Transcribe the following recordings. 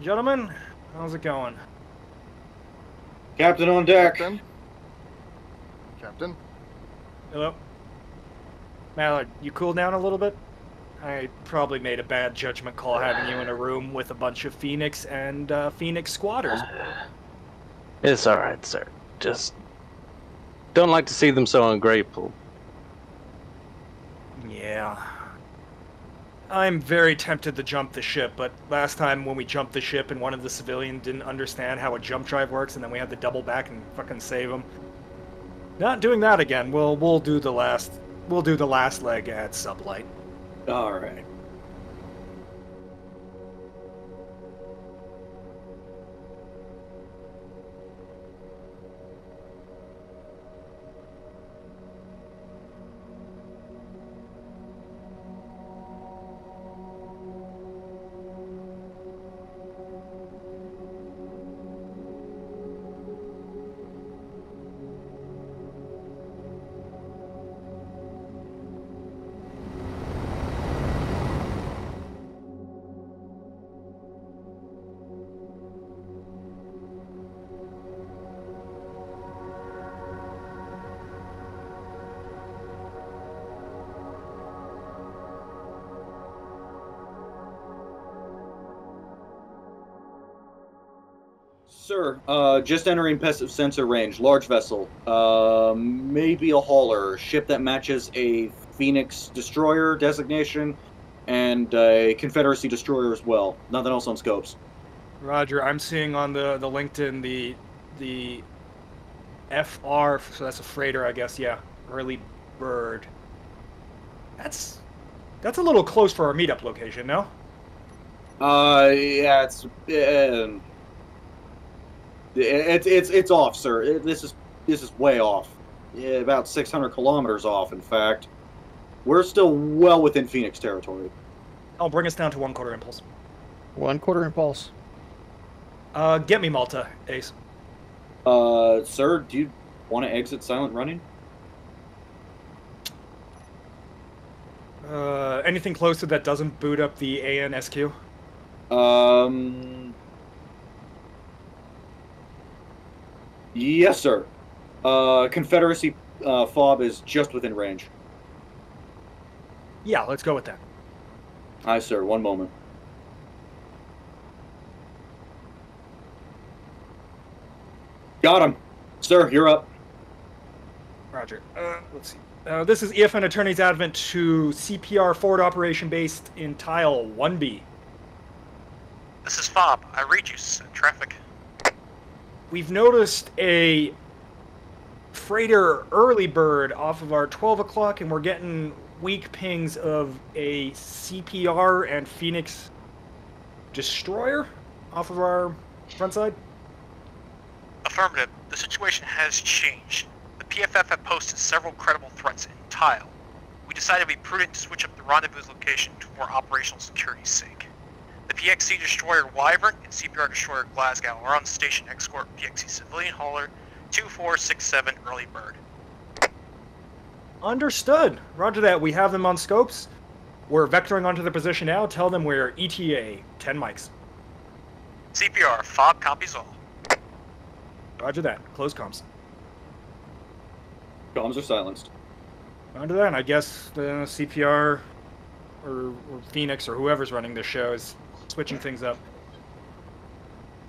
Gentlemen, how's it going? Captain on deck. Captain? Captain? Hello? Mallard, you cool down a little bit? I probably made a bad judgment call having you in a room with a bunch of Phoenix and uh, Phoenix squatters. It's alright, sir. Just don't like to see them so ungrateful. Yeah. I'm very tempted to jump the ship, but last time when we jumped the ship and one of the civilians didn't understand how a jump drive works, and then we had to double back and fucking save him. Not doing that again. We'll we'll do the last we'll do the last leg at sublight. All right. Sir, uh, just entering passive sensor range. Large vessel. Uh, maybe a hauler. Ship that matches a Phoenix destroyer designation, and a Confederacy destroyer as well. Nothing else on scopes. Roger, I'm seeing on the the LinkedIn the the FR, so that's a freighter, I guess. Yeah, early bird. That's that's a little close for our meetup location, no? Uh, yeah, it's um, it's it's it's off, sir. It, this is this is way off. Yeah, about 600 kilometers off. In fact, we're still well within Phoenix territory. I'll bring us down to one quarter impulse. One quarter impulse. Uh, get me Malta, Ace. Uh, sir, do you want to exit silent running? Uh, anything closer that doesn't boot up the ANSQ? Um. Yes, sir. Uh, Confederacy uh, fob is just within range. Yeah, let's go with that. Aye, sir. One moment. Got him. Sir, you're up. Roger. Uh, let's see. Uh, this is EFN Eternity's Advent to CPR forward operation based in Tile 1B. This is Fob. I read you, s- traffic. We've noticed a freighter early bird off of our 12 o'clock, and we're getting weak pings of a CPR and Phoenix destroyer off of our front side. Affirmative. The situation has changed. The PFF have posted several credible threats in Tile. We decided it would be prudent to switch up the rendezvous location to for operational security's sake. The PXC destroyer Wyvern and CPR destroyer Glasgow are on station escort PXC civilian hauler 2467 Early Bird. Understood. Roger that. We have them on scopes. We're vectoring onto their position now. Tell them we're ETA 10 mics. CPR, Fob copies all. Roger that. Close comms. Comms are silenced. Under that. I guess the CPR or, or Phoenix or whoever's running this show is switching things up.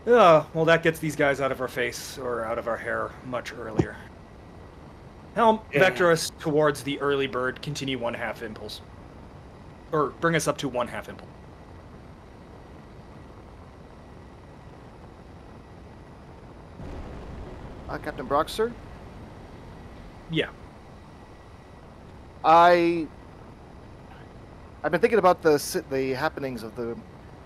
Yeah, well, that gets these guys out of our face or out of our hair much earlier. Helm, Yeah. vector us towards the early bird. Continue one half impulse, or bring us up to one half impulse. Uh, Captain Brock, sir? Yeah. I I've been thinking about the the happenings of the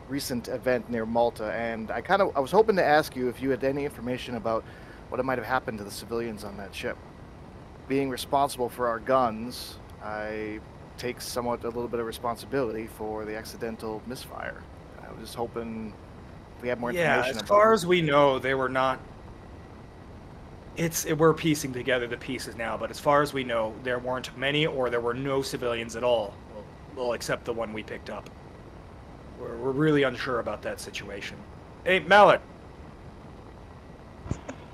recent event near Matla, and I kind of I was hoping to ask you if you had any information about what might have happened to the civilians on that ship. Being responsible for our guns, I take somewhat a little bit of responsibility for the accidental misfire. I was just hoping we had more information. yeah, as far as we know, they were not. It's it, we're piecing together the pieces now, but as far as we know, there weren't many, or there were no civilians at all. Well, well except the one we picked up. We're, we're really unsure about that situation. Hey, Mallet.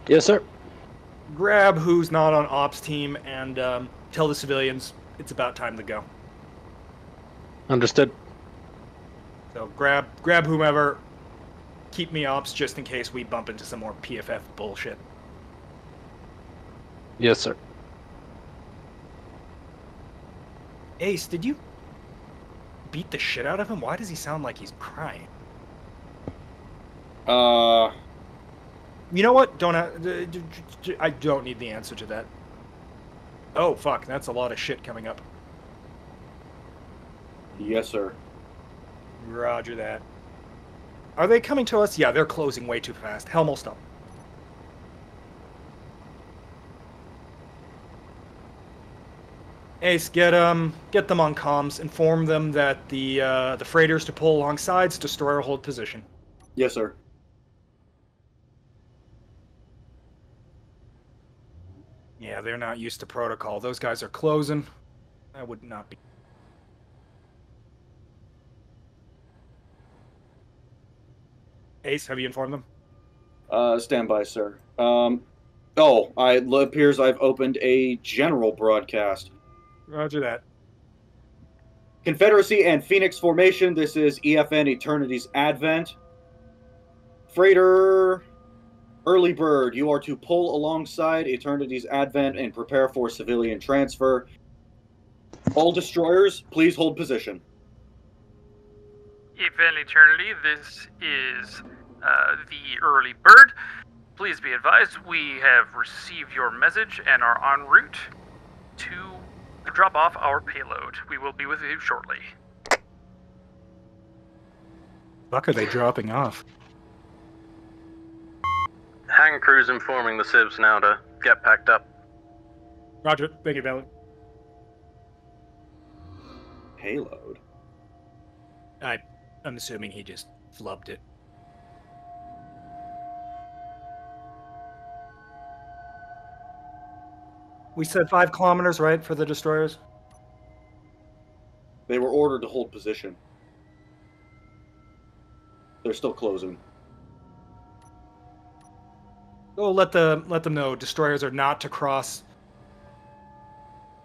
Yes, sir. grab who's not on ops team and um, tell the civilians it's about time to go. Understood. So grab grab whomever. Keep me ops just in case we bump into some more PFF bullshit. Yes, sir. Ace, did you beat the shit out of him? Why does he sound like he's crying? Uh, You know what? Don't I don't need the answer to that. Oh fuck, that's a lot of shit coming up. yes, sir. Roger that. Are they coming to us? Yeah, they're closing way too fast. Helm stop. Ace, get um, get them on comms. Inform them that the uh, the freighters to pull alongside, destroyer hold position. Yes, sir. Yeah, they're not used to protocol. Those guys are closing. That would not be. Ace, have you informed them? Uh, stand by, sir. Um, oh, I it appears I've opened a general broadcast. Roger that. Confederacy and Phoenix formation. This is EFN Eternity's Advent. Freighter Early Bird, you are to pull alongside Eternity's Advent and prepare for civilian transfer. All destroyers, please hold position. Event Eternity, this is uh, the early bird. Please be advised, we have received your message and are en route to drop off our payload. We will be with you shortly. Fuck are they dropping off? Hang crew's informing the civs now to get packed up. Roger. Thank you, Valley. Payload. I, I'm assuming he just flubbed it. We said five kilometers, right, for the destroyers? They were ordered to hold position. They're still closing. Go let the let them know destroyers are not to cross.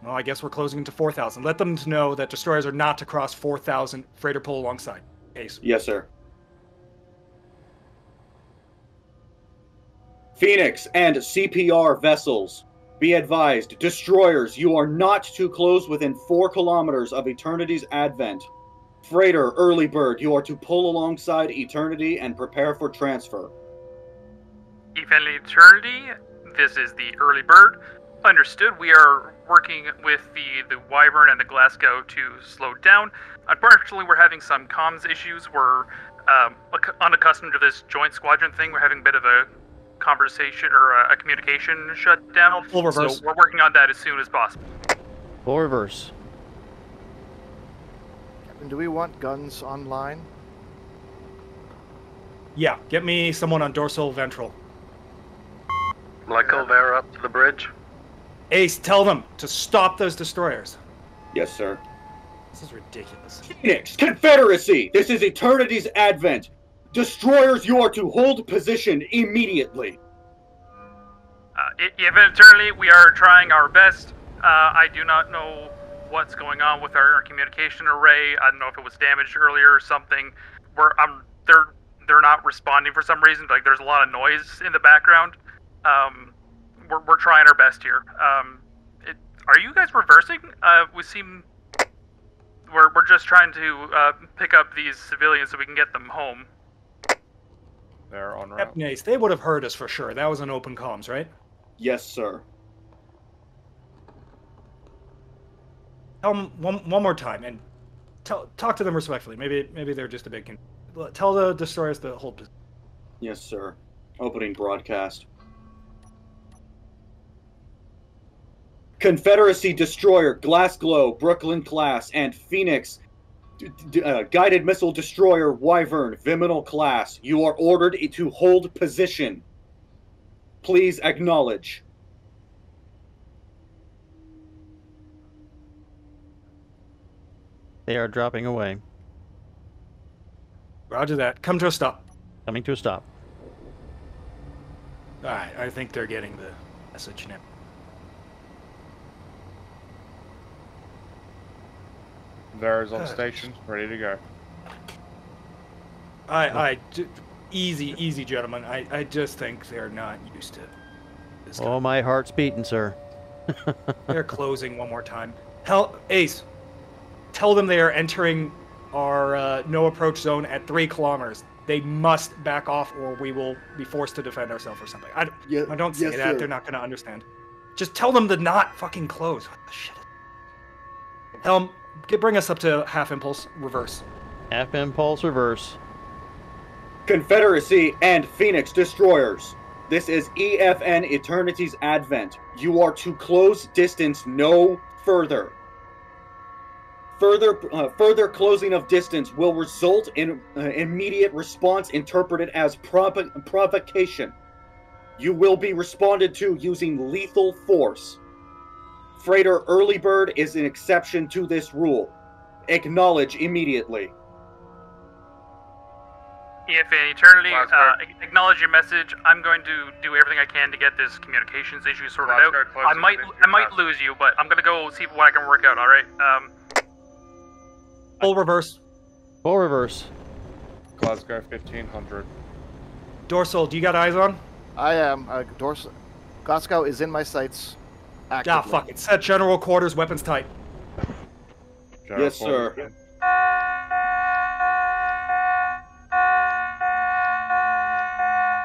Well, I guess we're closing into four thousand. Let them know that destroyers are not to cross four thousand freighter pull alongside. Ace. Yes, sir. Phoenix and CPR vessels, be advised, destroyers, you are not to close within four kilometers of Eternity's advent. Freighter, early bird, you are to pull alongside Eternity and prepare for transfer. Eternity, this is the early bird. Understood, we are working with the, the Wyvern and the Glasgow to slow down. Unfortunately, we're having some comms issues. We're um, unaccustomed to this joint squadron thing. We're having a bit of a conversation or a, a communication shutdown. Full reverse. So we're working on that as soon as possible. Full reverse. Captain, do we want guns online? Yeah, get me someone on dorsal ventral. Like Olvera up to the bridge. Ace, tell them to stop those destroyers. Yes, sir. This is ridiculous. Phoenix, Confederacy, this is Eternity's advent. Destroyers, you are to hold position immediately. Uh, i- Event Eternity, we are trying our best. Uh, I do not know what's going on with our, communication array. I don't know if it was damaged earlier or something. We're um, they're they're not responding for some reason. Like there's a lot of noise in the background. Um, we're, we're trying our best here. Um, it, are you guys reversing? Uh, we seem we're we're just trying to uh, pick up these civilians so we can get them home. They're on route. Captain Ace, they would have heard us for sure. That was an open comms, right? Yes, sir. Tell them one, one more time and tell talk to them respectfully. Maybe maybe they're just a bit. Con- tell the destroyers to hold position. Yes, sir. Opening broadcast. Confederacy destroyer Glasgow, Brooklyn class, and Phoenix d- d- uh, guided missile destroyer Wyvern, Viminal class. You are ordered to hold position. Please acknowledge. They are dropping away. Roger that. Come to a stop. Coming to a stop. All right, I think they're getting the message now. There's on station, ready to go. I, I, j- easy, easy, gentlemen. I, I just think they're not used to this. Oh, my heart's beating, sir. They're closing one more time. Hell, Ace, tell them they are entering our uh, no approach zone at three kilometers. They must back off, or we will be forced to defend ourselves or something. I, don't- Yeah, I don't say yes, that; sir. they're not going to understand. Just tell them to not fucking close. What the shit? Helm, get, bring us up to half impulse reverse. Half impulse reverse. Confederacy and Phoenix destroyers. This is EFN Eternity's Advent. You are to close distance no further. Further, uh, further closing of distance will result in uh, immediate response interpreted as provo- provocation. You will be responded to using lethal force. Freighter Early Bird is an exception to this rule. Acknowledge immediately. If in eternity, uh, acknowledge your message. I'm going to do everything I can to get this communications issue sorted Last out. I might, I might fast. lose you, but I'm gonna go see what I can work out. All right. Um, Full reverse. Full reverse. Glasgow 1500. Dorsal, do you got eyes on? I am. Uh, Dors- Glasgow is in my sights. Actively. Ah, fuck it. Set general quarters, weapons tight. General Yes, sir.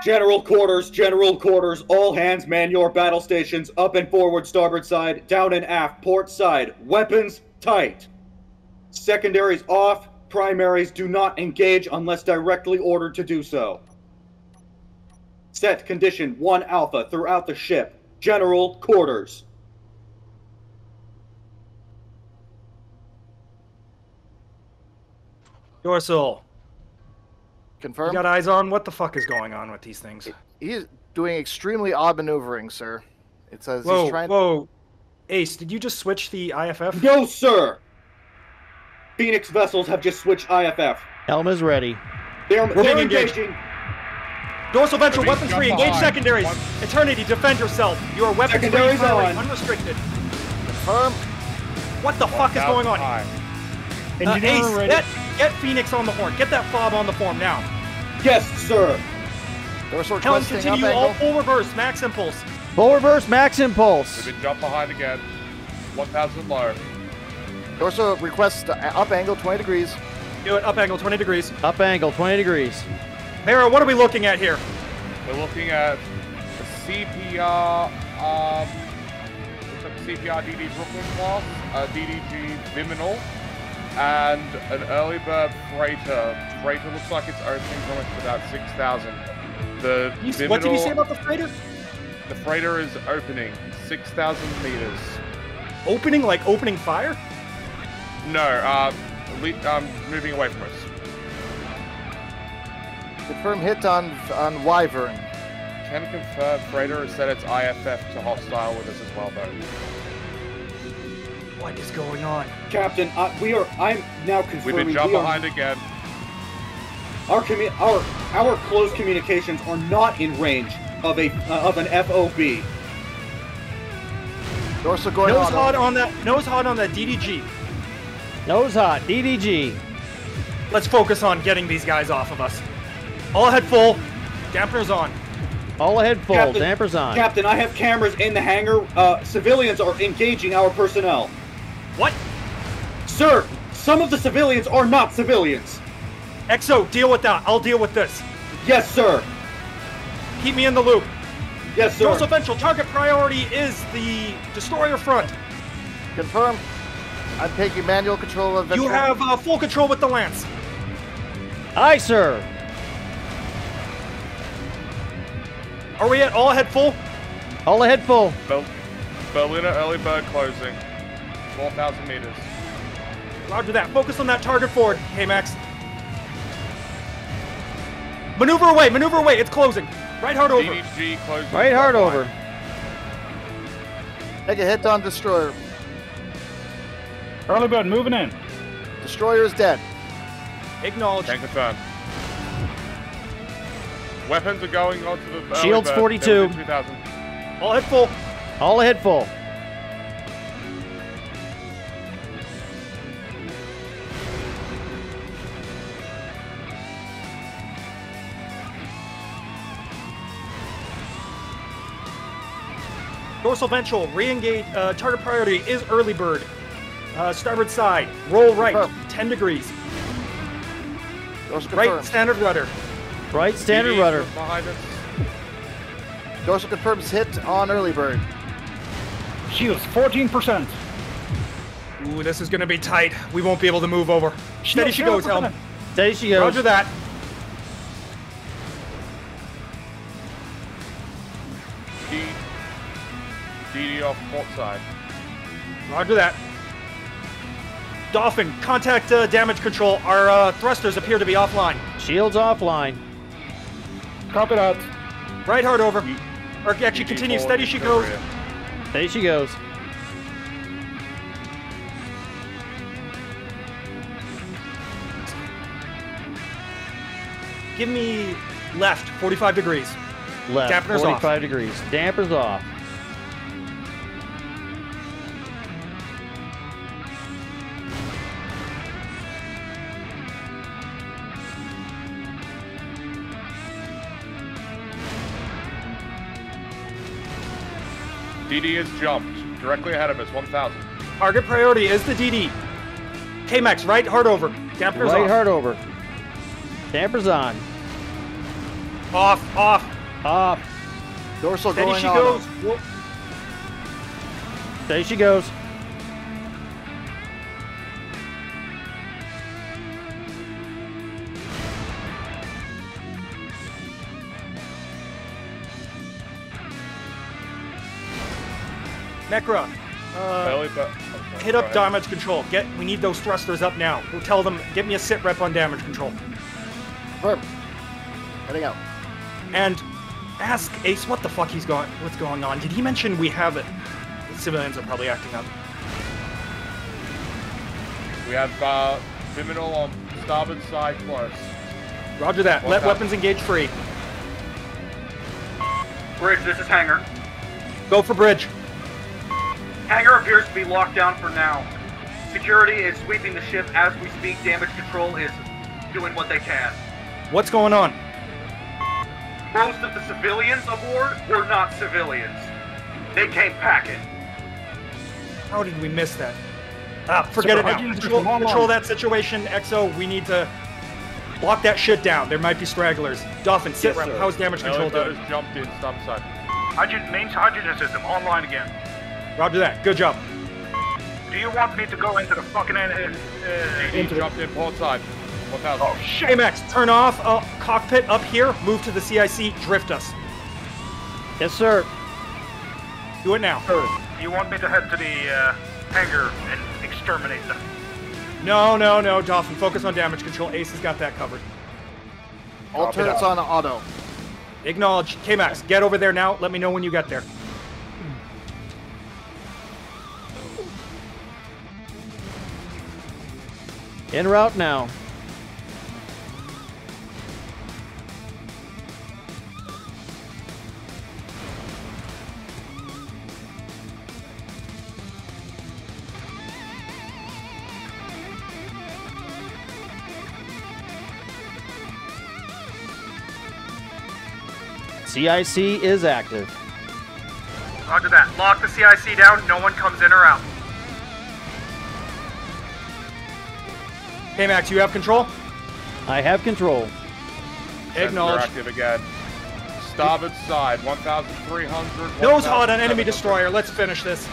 General quarters, general quarters, all hands man your battle stations, up and forward starboard side, down and aft, port side, weapons tight. Secondaries off, primaries do not engage unless directly ordered to do so. Set condition 1 alpha throughout the ship, general quarters. Dorsal, you Confirm. got eyes on? What the fuck is going on with these things? He's doing extremely odd maneuvering, sir. It says Whoa, he's trying. whoa. Ace, did you just switch the IFF? No, sir! Phoenix vessels have just switched IFF. Helm is ready. They're, We're they're being engaged. engaging. Dorsal ventral, Please weapons jump free, engage secondaries. One- Eternity, defend yourself. You are weapons free, Secondaries firing, on. unrestricted. Confirm. What the fuck is going on? High. Uh, Ace, get, get Phoenix on the horn. Get that fob on the form now. Yes, sir. Dorsal Helm, continue up all angle. full reverse, max impulse. Full reverse, max impulse. We've been jump behind again. 1000 low. Dorsal requests uh, up angle 20 degrees. Do it, up angle, 20 degrees. Up angle, 20 degrees. Mara, what are we looking at here? We're looking at a CPR, um, looks like a CPR DD Brooklyn class, a DDG Viminal, and an early bird freighter. Freighter looks like it's opening from it's about 6,000. The You- what did you say about the freighter? The freighter is opening 6,000 meters. Opening, like opening fire? No, uh, le- um, moving away from us. Confirm hit on on Wyvern. Can confirm freighter has set its IFF to hostile with us as well, though. What is going on? Captain, uh, we are. I'm now confirming. We've been jump we are- behind again. our commu- our our close communications are not in range of a uh, of an FOB. Dorsal going Nose on. hot on that. Nose hot on that DDG. Nose hot, DDG. Let's focus on getting these guys off of us. All ahead full. Dampeners on. All ahead full, Captain- dampers on. Captain, I have cameras in the hangar. Uh, civilians are engaging our personnel. What? Sir, some of the civilians are not civilians. Exo, deal with that. I'll deal with this. Yes, sir. Keep me in the loop. Yes, sir. Dorsal ventral target priority is the destroyer front. Confirm. I'm taking manual control of. The You have uh, full control with the lance. Aye, sir. Are we at all ahead full? All ahead full. Bel- Berliner early bird closing. 4,000 meters. Roger that. Focus on that target forward. K-Max. Maneuver away. Maneuver away. It's closing. Right hard over. DDG closing. Right hard front over. line. Take a hit on destroyer. Early bird moving in. Destroyer is dead. Acknowledge. Can confirm. Weapons are going onto the Shields 42. They're within 2000. All head full. All ahead full. Dorsal ventral, re-engage. Uh, target priority is early bird. Uh, starboard side, roll right, Confirm. 10 degrees. Dorsal Right, confirmed. standard rudder. Right, standard DD rudder. Behind us. Dorsal confirms hit on early bird. Shields 14%. Ooh, this is gonna be tight. We won't be able to move over. Steady she goes, Helm. Steady she goes. Roger that. Off port side. Roger that. Dolphin, contact uh, damage control. Our uh, thrusters appear to be offline. Shields offline. Copy that. Right hard over. Or actually DD continue. forward Steady she goes. rear. Steady she goes. Give me left, 45 degrees. Left. Dampeners off. 45 degrees. Dampers off. DD is jumped. Directly ahead of us, 1000. Target priority is the DD. K-Max, right hard over. Dampeners Right off. hard over. Dampers on. Off, off. Off. Dorsal Steady going she on. goes. Whoa. Steady she goes. Necra, uh, Belly bu- okay, hit up ahead. damage control. Get, we need those thrusters up now. We'll tell them, get me a sit rep on damage control. Confirm. Heading out. And ask Ace what the fuck he's going, what's going on. Did he mention we have it? The civilians are probably acting up. We have uh, Viminal on starboard side close. Roger that. Let Okay. weapons engage free. Bridge, this is Hangar. Go for bridge. Hangar appears to be locked down for now. Security is sweeping the ship as we speak. Damage control is doing what they can. What's going on? Most of the civilians aboard were not civilians. They came packing. How did we miss that? Ah, forget Sir, it now. I didn't Control, control that situation. EXO, we need to lock that shit down. There might be stragglers. Dolphin, sit Yes, rep. How's damage control Ellie doing? has jumped in starboard side. Hydrogen, main hydrogen system online again. Roger that. Good job. Do you want me to go into the fucking... end? Uh, DD jumped in port side, oh, shit. Amex, turn off uh, cockpit up here. Move to the CIC. Drift us. Yes, sir. Do it now. Sir, you want me to head to the uh, hangar and exterminate them? No, no, no, Dolphin. Focus on damage control. Ace has got that covered. All Copy turrets that. on auto. Acknowledge. K-Max, get over there now. Let me know when you get there. En route now. CIC is active. Roger that. Lock the CIC down. No one comes in or out. K-Max, you have control? I have control. Acknowledge. active again. Starboard side, 1,300. Nose hot on 1,700. enemy destroyer. Let's finish this.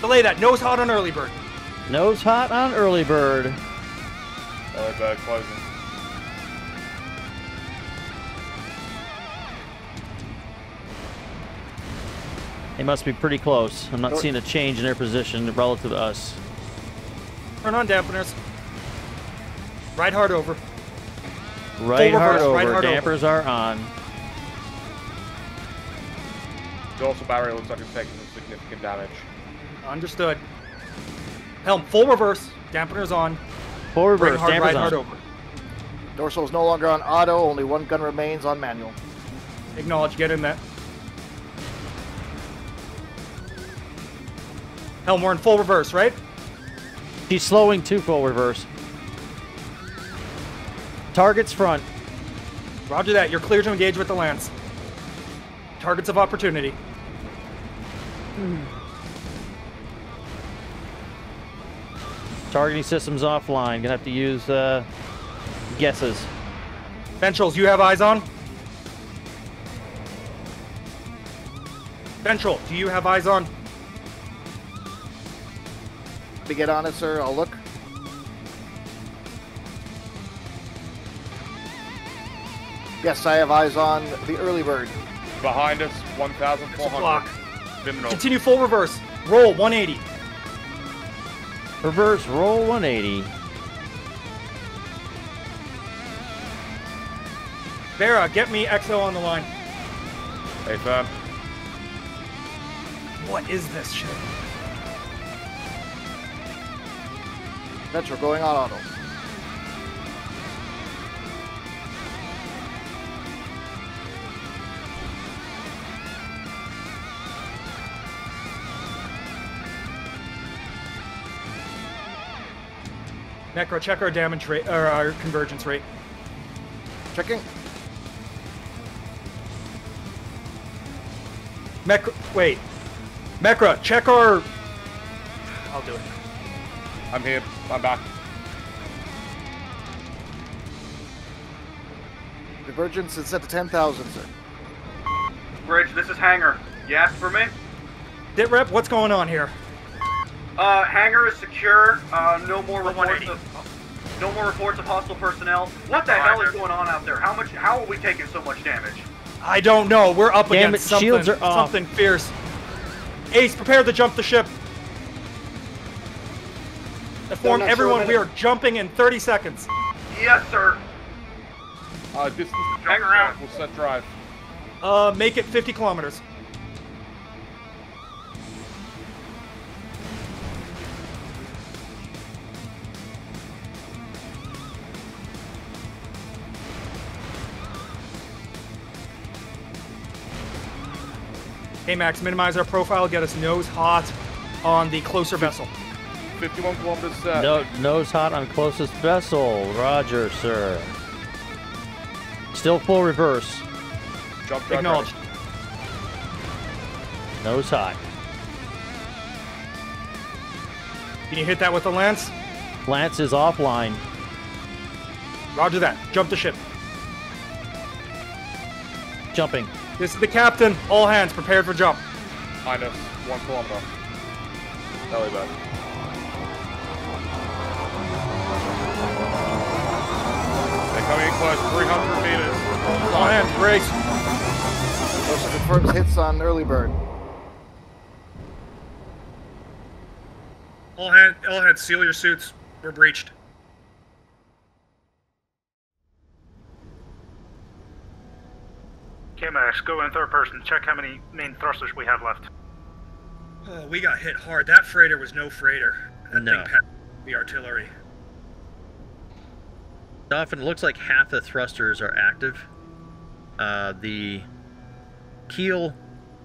Delay that. Nose hot on early bird. Nose hot on early bird. Early bird closing. They must be pretty close. I'm not seeing a change in their position relative to us. Turn on dampeners. Right hard over. Right Full hard reverse, over. right hard over. Dampers are on. Dorsal barrier looks like it's taking some significant damage. Understood. Helm, full reverse. Dampeners on. Full Bring reverse. hard, Dampers right hard over. Dorsal is no longer on auto. Only one gun remains on manual. Acknowledge, get in that. Helm, we're in full reverse, right? She's slowing to full reverse. Targets front. Roger that. You're clear to engage with the Lance. Targets of opportunity. Targeting systems offline. Gonna have to use uh, guesses. Ventrals, you have eyes on? Ventral, do you have eyes on? Let me get on it, sir. I'll look. Yes, I have eyes on the early bird. Behind us, Block. 1,400. Viminal. Continue full reverse. Roll 180. Reverse roll 180. Vera, get me XO on the line. Hey, firm. What is this shit? Metro going on auto. Necro, check our damage rate, or our convergence rate. Checking. Mecra, wait. Mecra, check our. I'll do it. I'm here. I'm back. Divergence is set to 10,000, sir. Bridge, this is Hangar. You asked for me? Sit rep, what's going on here? Uh, hangar is secure. Uh, no more reports of no more reports of hostile personnel. What the hell is going on out there? How much? How are we taking so much damage? I don't know. We're up Damn against it, something, shields are off. something fierce. Ace, prepare to jump the ship. Inform Donuts for everyone we are jumping in 30 seconds. Yes, sir. Uh, distance to Hang jump around. We'll set drive. Uh, make it 50 kilometers. K-Max, minimize our profile, get us nose hot on the closer vessel. 51 kilometers set. No, nose hot on closest vessel. Roger, sir. Still full reverse. Jump drive. Acknowledged. Nose hot. Can you hit that with the lance? Lance is offline. Roger that. Jump the ship. Jumping. This is the captain. All hands prepared for jump. Behind us, one kilometer. Belly button. They're coming in close, 300 meters. All hands, brace. Dorsal confirms hits on early bird. All hands, all hands, seal your suits. We're breached. KMAX, go in third person. Check how many main thrusters we have left. Oh, we got hit hard. That freighter was no freighter. That No. thing passed the artillery. Often it looks like half the thrusters are active. Uh, the keel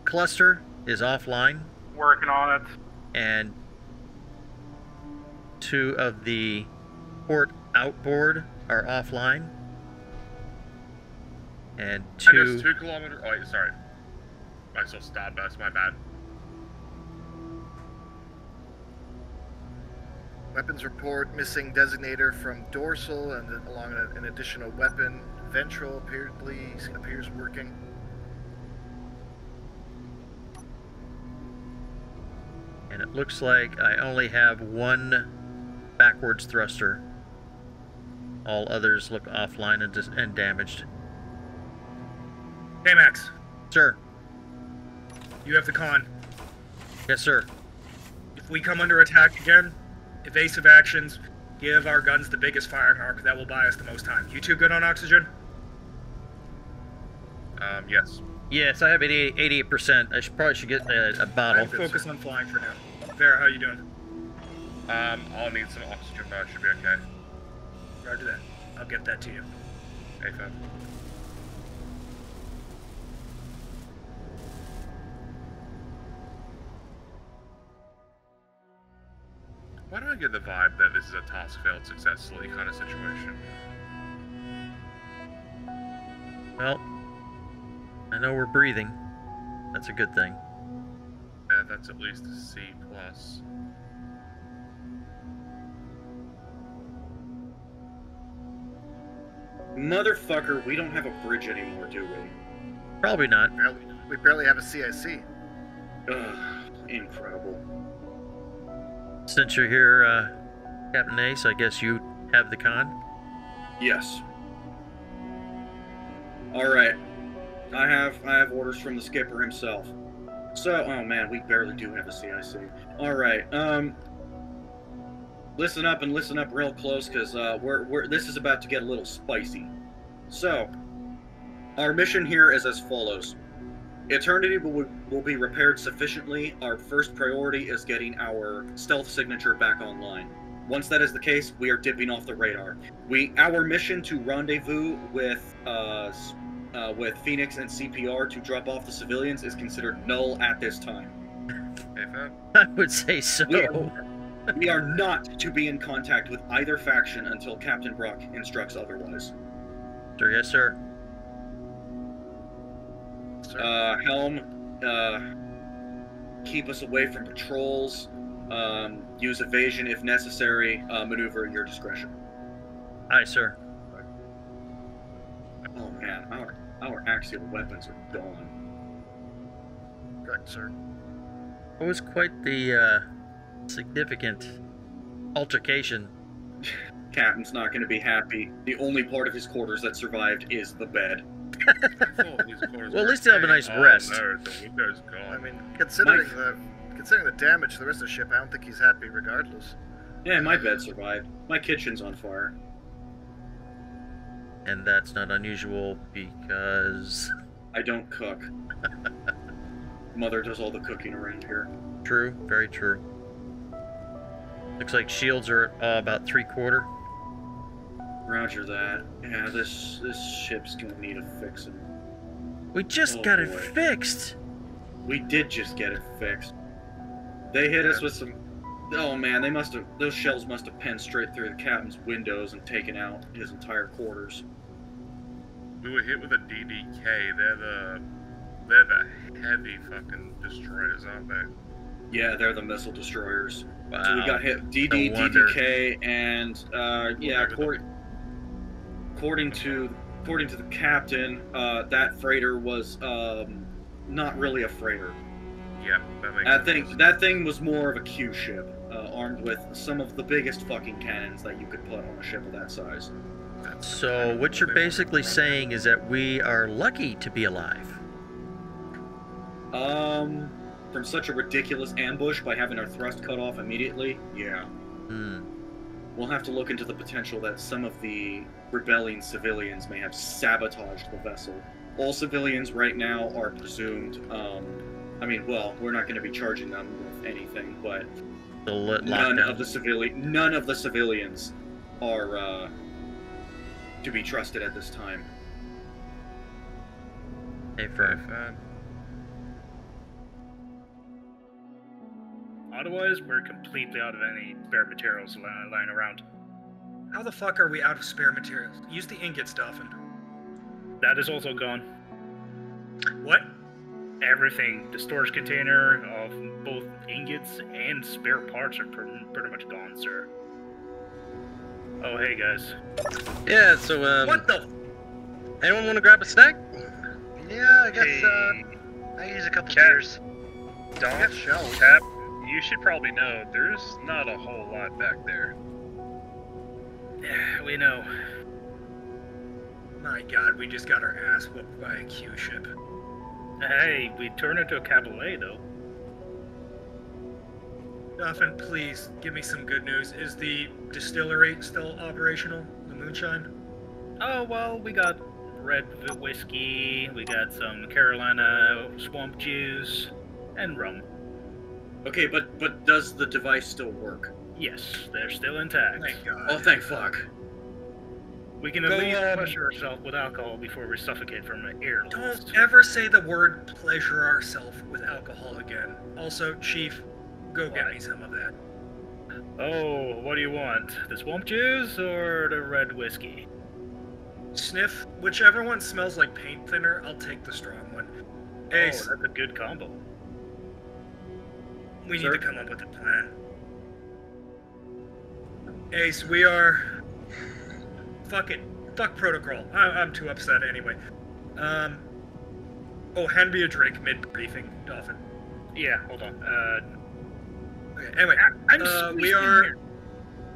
cluster is offline, Working on it. and two of the port outboard are offline. And two. two kilometer. Oh, wait, sorry. I saw starburst. My bad. Weapons report missing designator from dorsal and along a, an additional weapon. Ventral apparently appears working. And it looks like I only have one backwards thruster. All others look offline and, dis- and damaged. K-Max, Sir. you have the con. Yes, sir. If we come under attack again, evasive actions, give our guns the biggest firing arc. That will buy us the most time. You two good on oxygen? Um, yes. Yes, I have 88 percent. I should, probably should get a, a bottle. I'll focus on flying for now. Vera, how you doing? Um, I'll need some oxygen, but I should be okay. Roger that. I'll get that to you. AFAB. Why do I get the vibe that this is a task failed successfully kind of situation? Well, I know we're breathing. That's a good thing. Yeah, that's at least a C plus. Motherfucker, we don't have a bridge anymore, do we? Probably not. Barely, we barely have a CIC. Ugh, incredible. Since you're here, uh, Captain Ace, I guess you have the con. Yes. All right. I have I have orders from the skipper himself. So, oh man, we barely do have a CIC. All right. Um listen up and listen up real close cuz uh we're we're this is about to get a little spicy. So, our mission here is as follows. Eternity will, will be repaired sufficiently. Our first priority is getting our stealth signature back online. Once that is the case, we are dipping off the radar. We our mission to rendezvous with uh, uh, with Phoenix and CPR to drop off the civilians is considered null at this time. I would say so. We are, we are not to be in contact with either faction until Captain Brock instructs otherwise. Sir, yes, sir. Uh, Helm, uh, keep us away from patrols. Um, use evasion if necessary. Uh, maneuver at your discretion. Aye, sir. Oh man, our our axial weapons are gone. Correct, sir. It was quite the uh, significant altercation. Captain's not going to be happy. The only part of his quarters that survived is the bed. Well, at least they have a nice rest. Oh, No, the window's gone. I mean, considering the considering the damage to the rest of the ship, I don't think he's happy regardless. Yeah, my bed survived. My kitchen's on fire. And that's not unusual because. I don't cook. Mother does all the cooking around here. True, very true. Looks like shields are uh, about three quarter. Roger that. Yeah, this this ship's gonna need a fixing. We just Oh, got it fixed. We did just get it fixed. They hit us with some. Oh man, they must have. Those shells must have penned straight through the captain's windows and taken out his entire quarters. We were hit with a DDK. They're the they're the heavy fucking destroyers, aren't they? Yeah, they're the missile destroyers. Wow. So we got hit DD, No. DDK, and uh, yeah, according, according to according to the captain, uh, that freighter was um, not really a freighter. Yeah, that makes That sense. thing that thing was more of a Q ship, uh, armed with some of the biggest fucking cannons that you could put on a ship of that size. So, what you're basically saying is that we are lucky to be alive. Um, from such a ridiculous ambush by having our thrust cut off immediately, yeah. Hmm. We'll have to look into the potential that some of the rebelling civilians may have sabotaged the vessel. All civilians right now are presumed. Um, I mean, well, we're not going to be charging them with anything, but The li- none of the civilian, none of the civilians are uh, to be trusted at this time. Hey, firm. Otherwise, we're completely out of any spare materials lying around. How the fuck are we out of spare materials? Use the ingot stuff and. That is also gone. What? Everything. The storage container of both ingots and spare parts are pretty, pretty much gone, sir. Oh, hey guys. Yeah, so, um. What the? Anyone want to grab a snack? Yeah, I guess uh, I use a couple beers. Don't, shells. Cap, you should probably know there's not a whole lot back there. Yeah, we know. My god, we just got our ass whooped by a Q ship. Hey, we turned into a cabaret though. Duffin, please give me some good news. Is the distillery still operational? The moonshine? Oh well, we got red whiskey, we got some Carolina swamp juice, and rum. Okay, but but does the device still work? Yes, they're still intact. Thank God. Oh, thank fuck. We can at Go least um, ahead. pleasure ourselves with alcohol before we suffocate from the air. Don't ever say the word pleasure ourselves with alcohol again. Also, Chief, go get me some of that. Oh, what do you want? The swamp juice or the red whiskey? Sniff, whichever one smells like paint thinner, I'll take the strong one. Oh, Ace, Oh, that's a good combo. We sir? need to come up with a plan. Ace, we are. Fuck it. Fuck protocol. I- I'm too upset anyway. Um. Oh, hand me a drink mid briefing, Dolphin. Yeah, hold on. Uh, Okay, anyway, I'm uh, we squeezed in are here.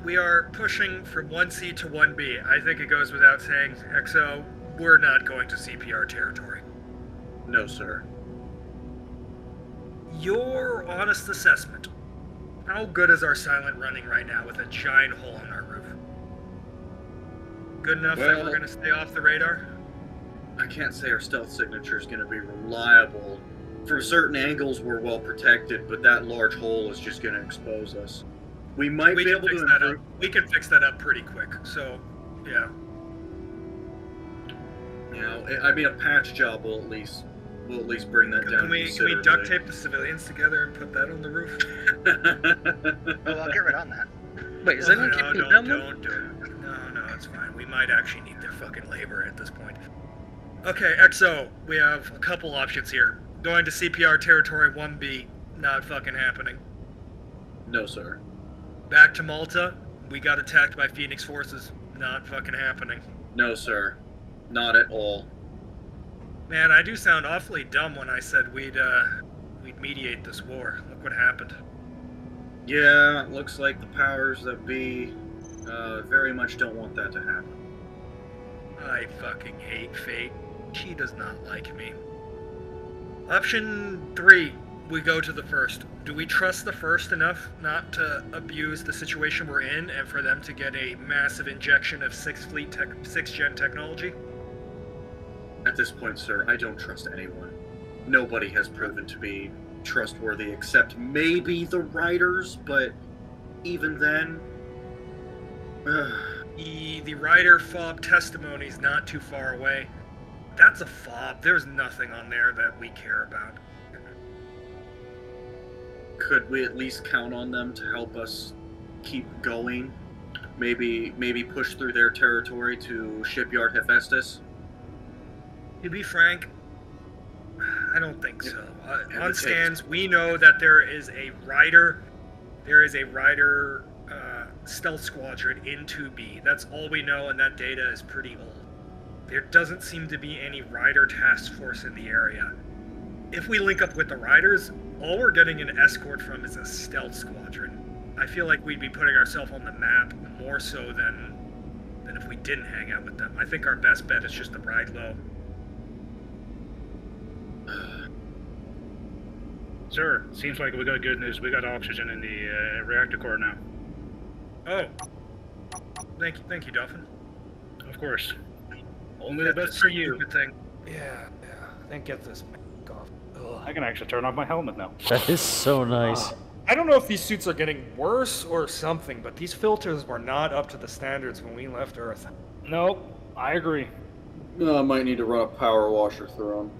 we are pushing from 1C to 1B. I think it goes without saying, XO, we're not going to CPR territory. No, sir. Your honest assessment. How good is our silent running right now with a giant hole in our roof? Good enough that we're going to stay off the radar? I can't say our stealth signature is going to be reliable. From certain angles, we're well protected, but that large hole is just going to expose us. We might we be able to that improve. up. We can fix that up pretty quick. So, yeah. You know, I mean, a patch job will at least will at least bring that down. Can we can we duct tape the civilians together and put that on the roof? Well, I'll get right on that. Wait, is anyone no, keeping don't, down there? don't do it. No, no, it's fine. We might actually need their fucking labor at this point. Okay, XO, we have a couple options here. Going to CPR territory 1B, not fucking happening. No, sir. Back to Matla, we got attacked by Phoenix forces, not fucking happening. No, sir. Not at all. Man, I do sound awfully dumb when I said we'd uh we'd mediate this war. Look what happened. Yeah, it looks like the powers that be uh, very much don't want that to happen. I fucking hate fate. She does not like me. Option three, we go to the first. Do we trust the first enough not to abuse the situation we're in and for them to get a massive injection of sixth fleet tech, sixth gen technology? At this point, sir, I don't trust anyone. Nobody has proven to be trustworthy except maybe the riders, but even then. The the rider fob testimony is not too far away. That's a fob. There's nothing on there that we care about. could we at least count on them to help us keep going? Maybe maybe push through their territory to shipyard Hephaestus? To be frank, I don't think so. Uh, on stands, we know that there is a rider, there is a rider uh, stealth squadron in 2B. That's all we know, and that data is pretty old. There doesn't seem to be any rider task force in the area. If we link up with the riders, all we're getting an escort from is a stealth squadron. I feel like we'd be putting ourselves on the map more so than than if we didn't hang out with them. I think our best bet is just to ride low. Sir, seems like we got good news. We got oxygen in the uh, reactor core now. Oh. Thank you, thank you, Dolphin. Of course. Only the best for you. stupid Thing. Yeah, yeah. Then get this mask off. Ugh. I can actually turn off my helmet now. That is so nice. I don't know if these suits are getting worse or something, but these filters were not up to the standards when we left Earth. Nope, I agree. No, I might need to run a power washer through them.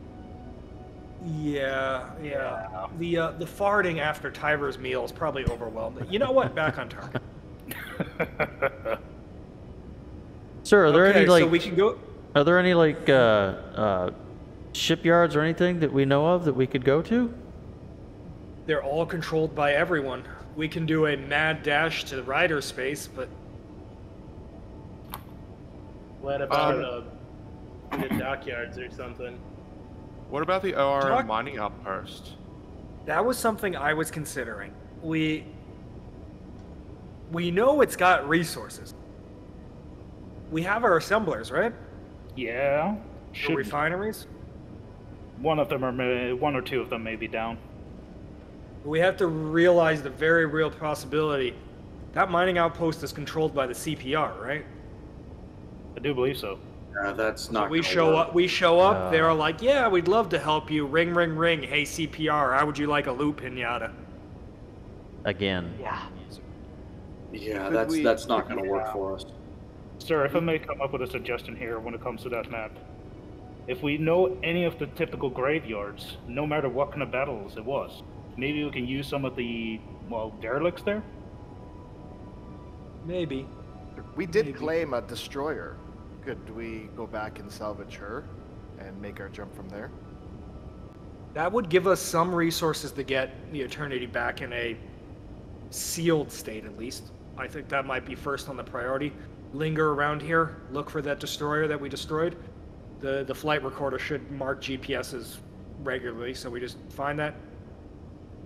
Yeah, yeah. The uh, the farting after Tyver's meal is probably overwhelmed. You know what? Back on target. Sir, are there okay, any like so we can go. are there any like uh, uh, shipyards or anything that we know of that we could go to? They're all controlled by everyone. We can do a mad dash to the rider space, but What about Um, uh, the dockyards or something? What about the OR Doc- mining outpost? that was something I was considering. We we know it's got resources. We have our assemblers, right? Yeah. The Should refineries. one of them or may, one or two of them may be down. We have to realize the very real possibility that mining outpost is controlled by the CPR, right? I do believe so. Uh, that's not. we show work. up. We show up. Uh. They're like, "Yeah, we'd love to help you." Ring, ring, ring. Hey, CPR. How would you like a loot pinata? Again. Yeah. Yeah, Could that's we- that's not going to work uh, for us. Sir, if I may come up with a suggestion here when it comes to that map. If we know any of the typical graveyards, no matter what kind of battles it was, maybe we can use some of the, well, derelicts there? Maybe. We did Maybe. claim a destroyer. Could we go back and salvage her and make our jump from there? That would give us some resources to get the Eternity back in a sealed state, at least. I think that might be first on the priority. Linger around here, look for that destroyer that we destroyed. The the flight recorder should mark GPSs regularly, so we just find that,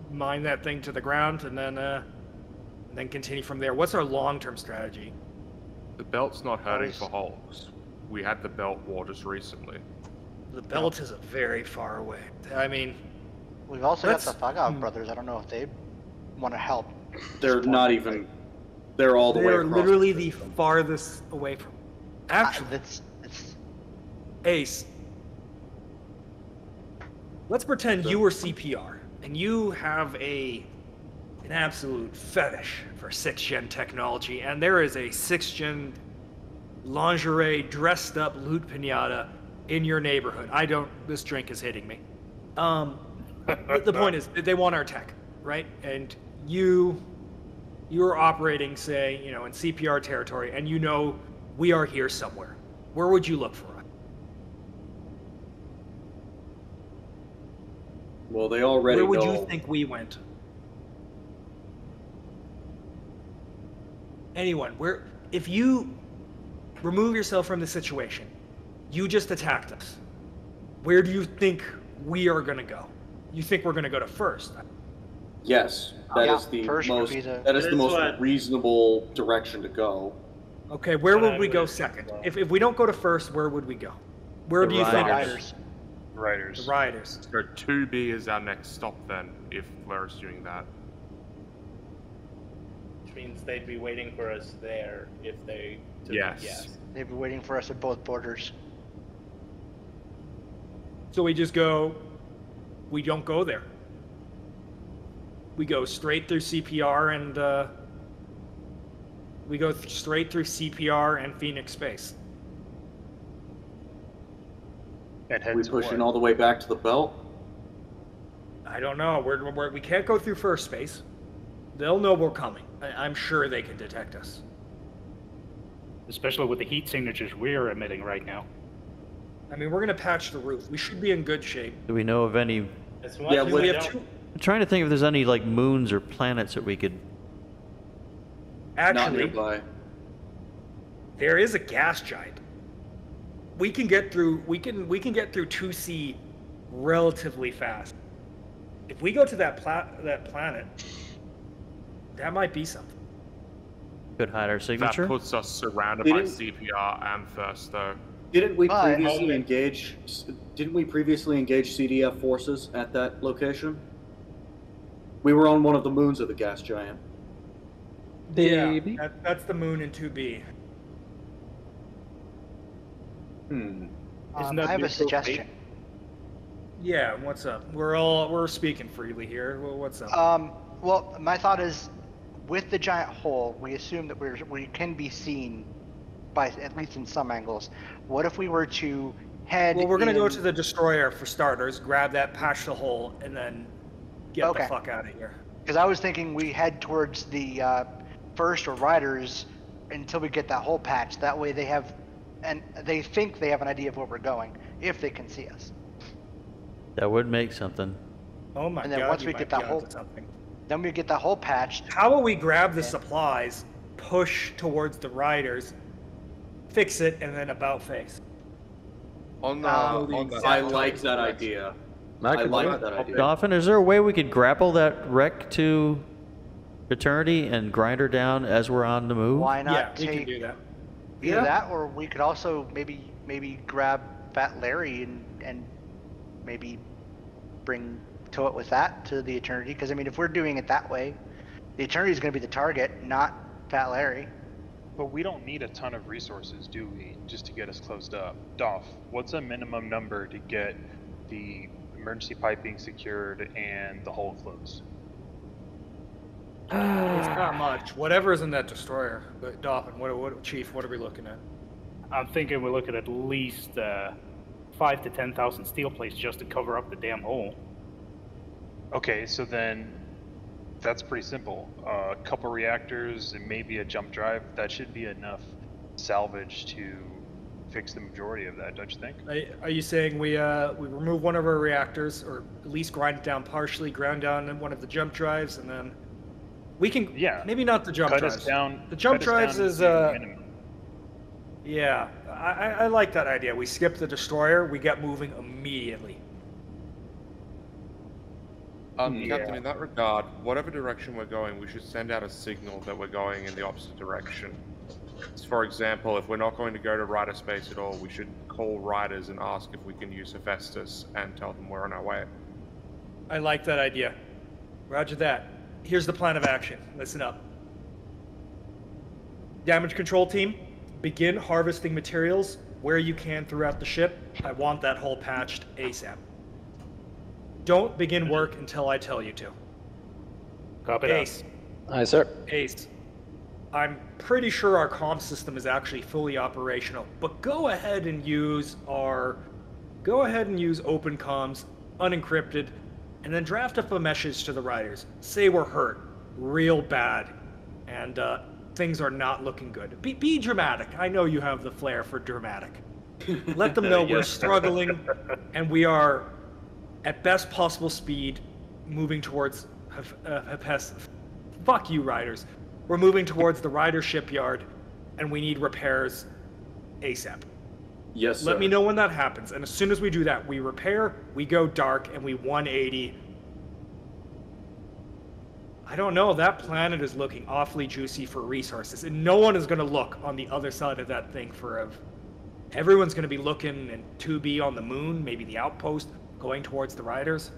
mine that thing to the ground, and then uh, and then continue from there. What's our long-term strategy? The belt's not hurting for hulks. We had the belt war just recently. The belt is very far away. I mean, We've also got the Thug Out hmm. brothers. I don't know if they want to help. They're not even. They're all the they way are literally the farthest away from. Actually, it's, it's... Ace. Let's pretend you were CPR and you have a an absolute fetish for sixth gen technology, and there is a sixth gen lingerie dressed up loot pinata in your neighborhood. I don't. This drink is hitting me. Um, but the point is, they want our tech, right? And you, you're operating, say, you know, in CPR territory, and you know we are here somewhere. Where would you look for us? Well, they already Where would know. you think we went? Anyone, where if you remove yourself from the situation, you just attacked us. Where do you think we are going to go? You think we're going to go to first? Yes, that Yeah, is the first most. the- That is the most what- reasonable direction to go. Okay, where But would we go would- second? If, if we don't go to first, where would we go? Where The do you think? Riders. Raiders. The riders. So 2B is our next stop then, if we're assuming that. Which means they'd be waiting for us there if they. Took Yes. yes. They've been waiting for us at both borders. So we just go, we don't go there. We go straight through CPR and, uh, we go th- straight through CPR and Phoenix Space. And head We to pushing all the way back to the belt. I don't know. We're, we're, we can't go through first space. They'll know we're coming. I, I'm sure they can detect us. Especially with the heat signatures we're emitting right now. I mean, we're gonna patch the roof. We should be in good shape. Do we know of any? As much Yeah, as we we have two. I'm trying to think if there's any like moons or planets that we could. Not Actually, nearby. there is a gas giant. We can get through. We can we can get through two C relatively fast. If we go to that pla- that planet, that might be something. Could hide our signature. That puts us surrounded by Didn't- CPR and first though. Didn't we But- previously Okay. engage? Didn't we previously engage CDF forces at that location? We were on one of the moons of the gas giant. Yeah, that, that's the moon in two B. Hmm. Isn't Um, that I have a neutral suggestion. Yeah, what's up? We're all we're speaking freely here. Well, What's up? Um, well, my thought is, with the giant hole, we assume that we're we can be seen by at least in some angles. What if we were to head? Well, we're gonna go to the destroyer for starters, grab that, patch the hole, and then get Okay. the fuck out of here. Because I was thinking we head towards the uh, first or riders until we get that whole patch. That way they have, and they think they have an idea of where we're going if they can see us. That would make something. Oh my god! And then god! once we get that whole- onto something. Then we get the whole patched. How about we grab the Yeah. supplies, push towards the riders, fix it, and then about face. On the, Um, on the I like that idea. I I like that idea. Dolphin, is there a way we could grapple that wreck to Eternity and grind her down as we're on the move? Why not yeah, we take can do that. either Yeah. that, or we could also maybe maybe grab Fat Larry and and maybe bring tow it with that to the Eternity. Because I mean, if we're doing it that way, the Eternity is going to be the target, not Fat Larry. But we don't need a ton of resources, do we, just to get us closed up? Doff, what's a minimum number to get the emergency piping secured and the hole closed? It's Not much. Whatever's in that destroyer. But Doffin, what, what, Chief, what are we looking at? I'm thinking we're looking at least uh, five to ten thousand steel plates just to cover up the damn hole. Okay, so then that's pretty simple. Uh, a couple reactors and maybe a jump drive. That should be enough salvage to fix the majority of that, don't you think? Are, you saying we uh, we remove one of our reactors, or at least grind it down partially, ground down one of the jump drives, and then we can yeah maybe not the jump cut drives. us down. the jump drives is uh yeah. I, I I like that idea. We skip the destroyer, we get moving immediately. Um, Yeah. Captain, in that regard, whatever direction we're going, we should send out a signal that we're going in the opposite direction. For example, if we're not going to go to Rider Space at all, we should call Riders and ask if we can use Hephaestus and tell them we're on our way. I like that idea. Roger that. Here's the plan of action. Listen up. Damage control team, begin harvesting materials where you can throughout the ship. I want that hull patched ASAP. Don't begin work until I tell you to. Copy that. Ace. Aye, sir. Ace. I'm pretty sure our comm system is actually fully operational, but go ahead and use our go ahead and use open comms, unencrypted, and then draft up a message to the riders. Say we're hurt, real bad, and uh, things are not looking good. Be, be dramatic. I know you have the flair for dramatic. Let them know we're struggling, and we are at best possible speed, moving towards uh, Fuck you, riders. We're moving towards the rider shipyard, and we need repairs ASAP. Yes, Sir. Let me know when that happens, and as soon as we do that, we repair, we go dark, and we 180. I don't know. That planet is looking awfully juicy for resources, and no one is going to look on the other side of that thing for a. Everyone's going to be looking and 2B on the moon, maybe the outpost, going towards the riders.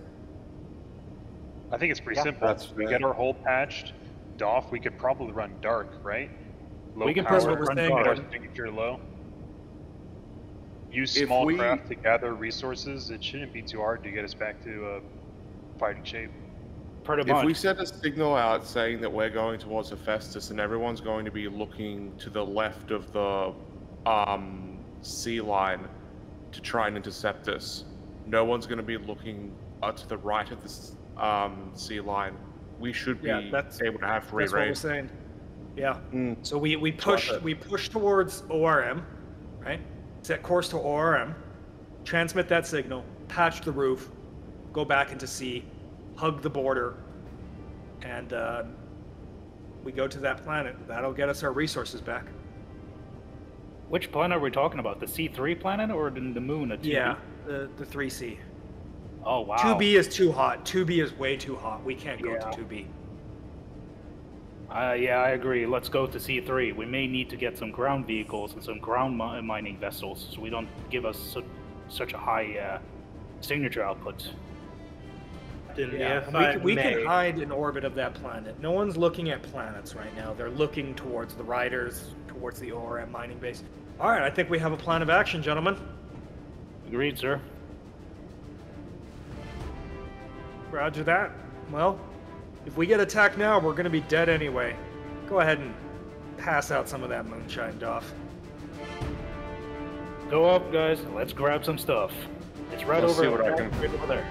I think it's pretty Yeah. simple. That's we fair. get our hole patched, Doff, we could probably run dark, right? Low We can power, probably run get our dark. signature low. Use If small we- craft to gather resources. It shouldn't be too hard to get us back to uh, fighting shape. Pretty If we send a signal out saying that we're going towards Hephaestus and everyone's going to be looking to the left of the um, sea line to try and intercept us, no one's going to be looking uh, to the right of this um, sea line. We should be Yeah, that's- able to have free That's what we're reign. saying. Yeah. Mm. So we, we push we push towards ORM, right? Set course to ORM, transmit that signal, patch the roof, go back into sea, hug the border, and uh, we go to that planet. That'll get us our resources back. Which planet are we talking about? The C3 planet or the, the moon at 2B? Yeah, the the three C. Oh wow. Two B is too hot. Two B is way too hot. We can't go Yeah. to two B. Uh, yeah, I agree. Let's go to C3. We may need to get some ground vehicles and some ground mi- mining vessels so we don't give us su- such a high uh, signature output. Yeah, we, can, we can hide in orbit of that planet. No one's looking at planets right now. They're looking towards the riders, towards the ORM mining base. All right, I think we have a plan of action, gentlemen. Agreed, sir. Roger that. Well, if we get attacked now, we're going to be dead anyway. Go ahead and pass out some of that moonshine, Doff. Go up, guys. Let's grab some stuff. It's right I'll over, see what I can- right over there.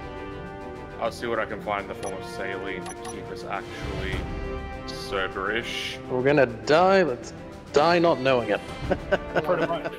I'll see what I can find in the form of saline to keep us actually soberish. We're gonna die. Let's die not knowing it. Pretty much.